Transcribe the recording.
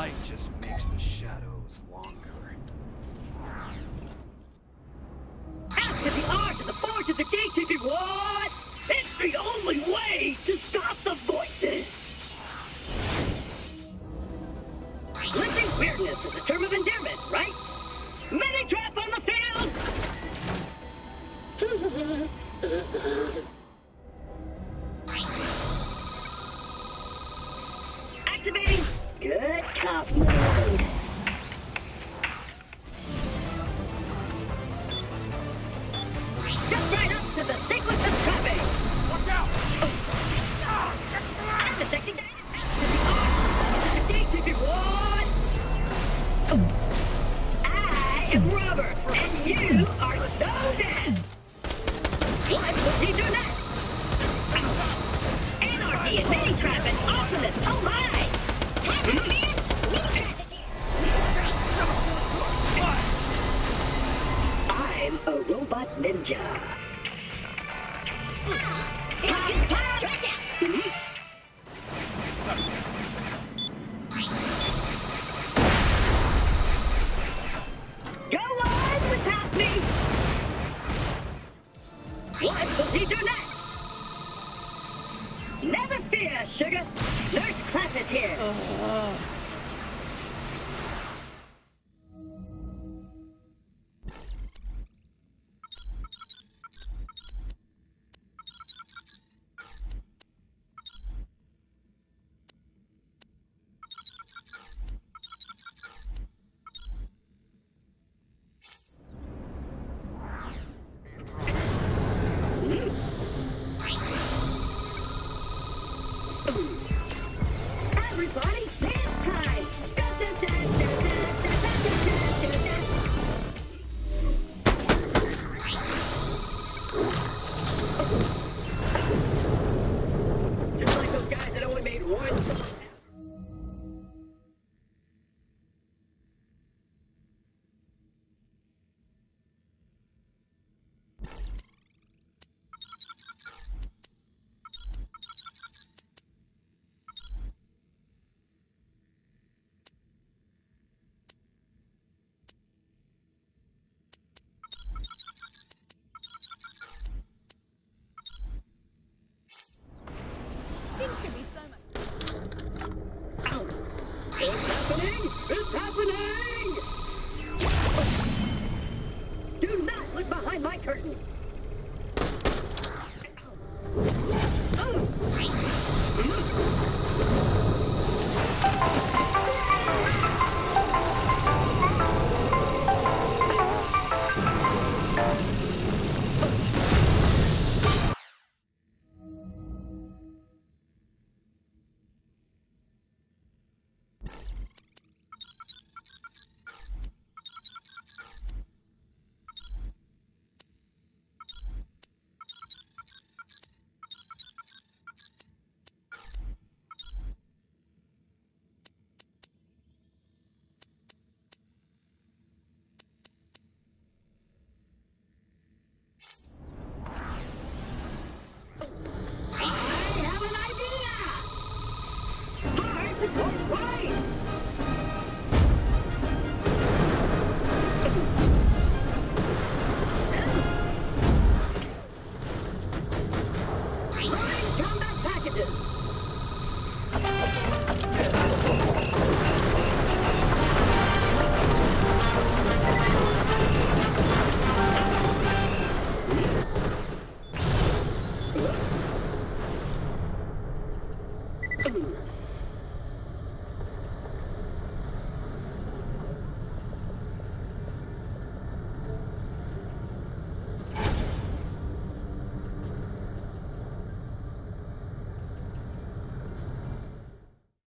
Light just makes the shadows longer. The R the 4 to the the what? It's the only way to good cop mode. Step right up to the sequence of trapping. Watch out! Oh. I'm detecting that. Be one. Oh. I am Robert, and you are so dead. Robot ninja. Go on without me! What will he do next? Never fear, sugar. Nurse Clap is here. Uh-huh. Everybody, my curtain! るうん。